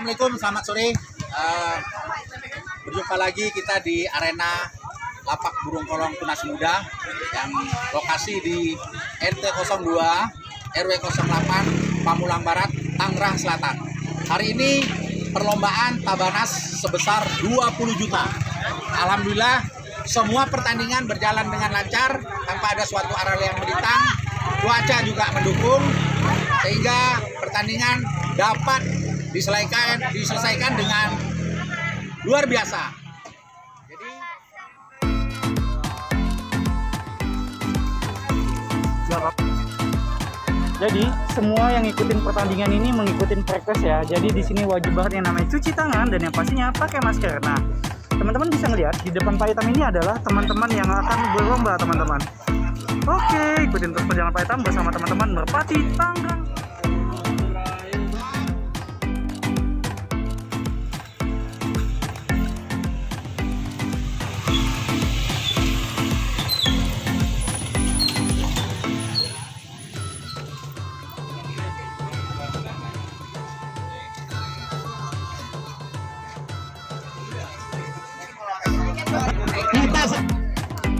Assalamualaikum, selamat sore. Uh, berjumpa lagi kita di arena Lapak Burung Kolong Tunas Muda yang lokasi di RT 02 RW 08 Pamulang Barat, Tangerang Selatan. Hari ini perlombaan Tabanas sebesar 20 juta. Alhamdulillah semua pertandingan berjalan dengan lancar tanpa ada suatu arah yang melintang. Cuaca juga mendukung sehingga pertandingan dapat diselesaikan diselesaikan dengan luar biasa. Jadi semua yang ngikutin pertandingan ini mengikuti prokes ya. Jadi di sini wajib banget yang namanya cuci tangan dan yang pastinya pakai masker. Nah, teman-teman bisa ngelihat di depan Pak Hitam ini adalah teman-teman yang akan berlomba, teman-teman. Oke, ikutin terus perjalanan Pak Hitam bersama teman-teman Merpati Tanggang.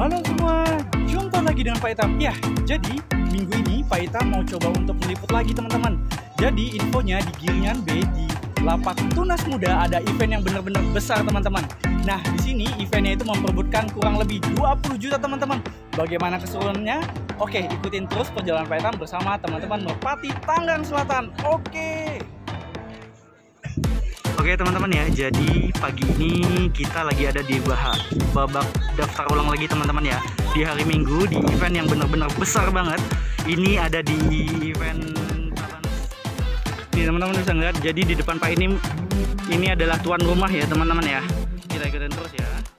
Halo semua, jumpa lagi dengan Pak Itam. Ya, jadi minggu ini Pak Itam mau coba untuk meliput lagi teman-teman. Jadi infonya di Giringan B di Lapak Tunas Muda ada event yang benar-benar besar teman-teman. Nah, di sini eventnya itu memperebutkan kurang lebih 20 juta teman-teman. Bagaimana keseruannya? Oke, ikutin terus perjalanan Pak Itam bersama teman-teman Merpati Tanggang Selatan. Oke. Oke teman-teman ya, jadi pagi ini kita lagi ada di bahas babak daftar ulang lagi teman-teman ya. Di hari Minggu di event yang benar-benar besar banget. Ini ada di event Nih teman-teman bisa ngeliat, jadi di depan Pak ini Ini adalah tuan rumah ya teman-teman ya. Kita ikutin terus ya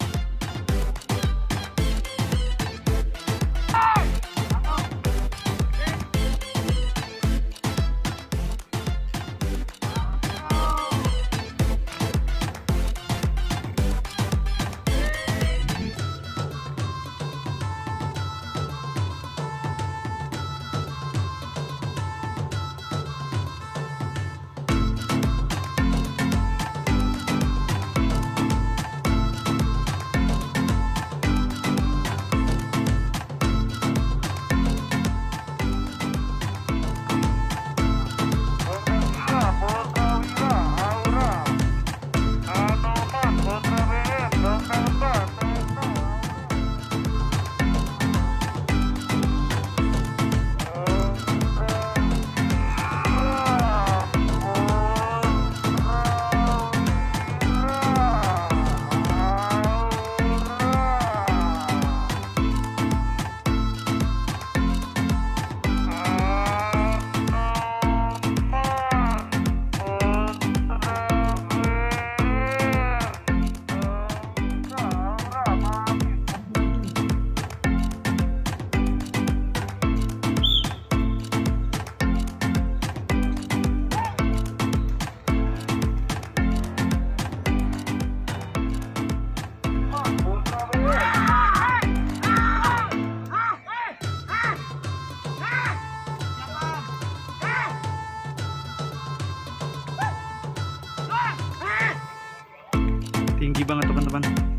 banget teman-teman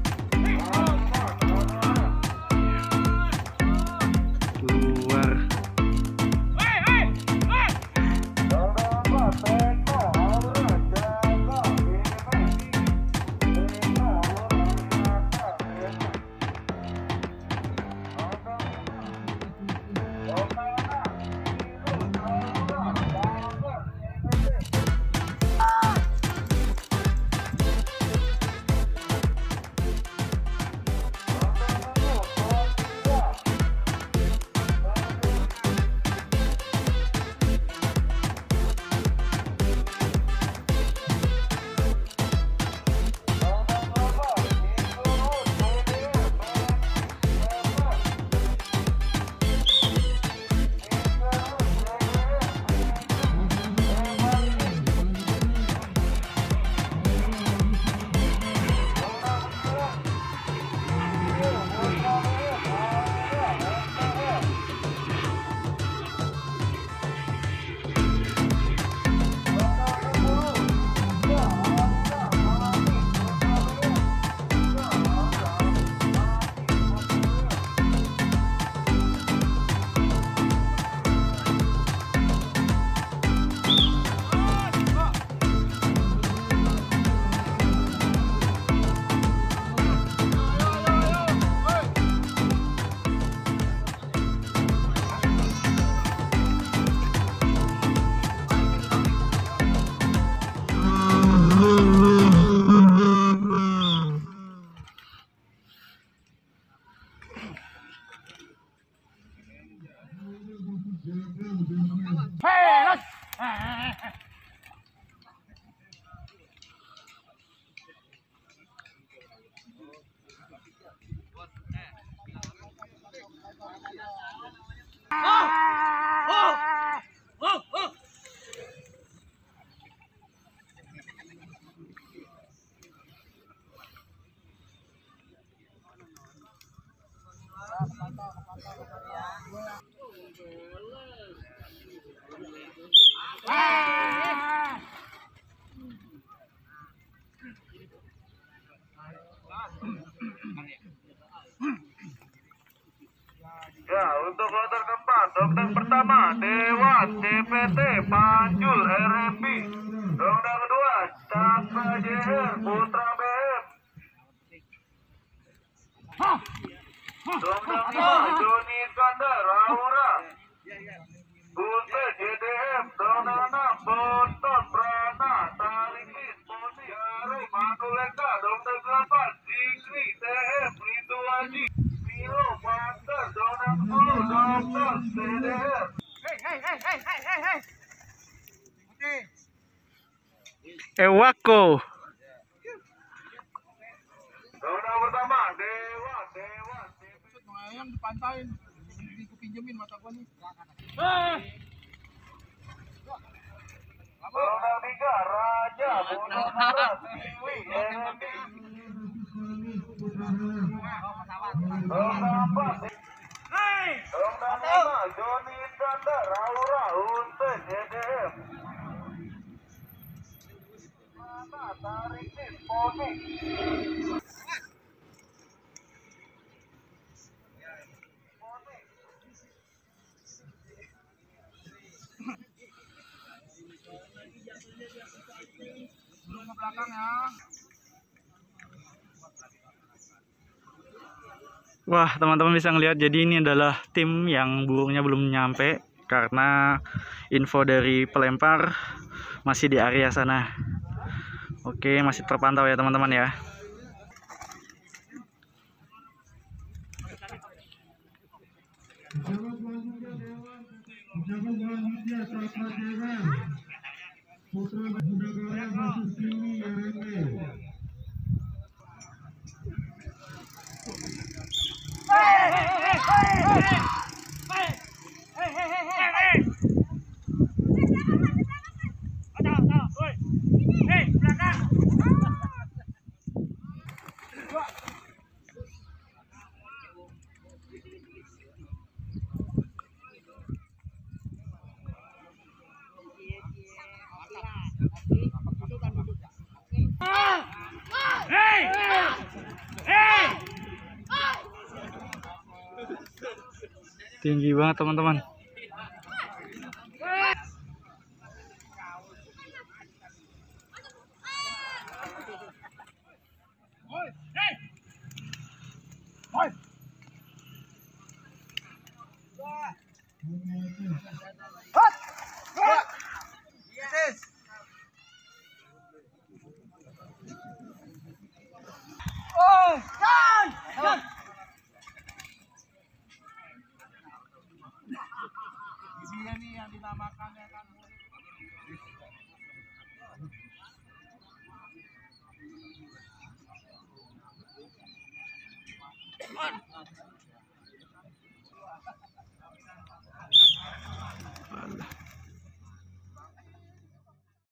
Ya, untuk kloter dokter pertama, Dewas, DPT, Panjul, RMB. Dokter kedua, Cakra JR, Putra BM. Dokter kedua, Joni Iskandar, Aura. Ewako. Pertama, Dewa, Dewa, DPT. Ayam dipantain. Di kupinjemin mata gua nih. Tiga, Raja, empat, ke belakang ya. Wah, teman-teman bisa ngelihat jadi ini adalah tim yang burungnya belum nyampe karena info dari pelempar masih di area sana. Oke, masih terpantau ya teman-teman ya. Pejabat selanjutnya Dewan, pejabat selanjutnya Hey! Tinggi banget teman-teman. Dia dinamakannya kan on Allah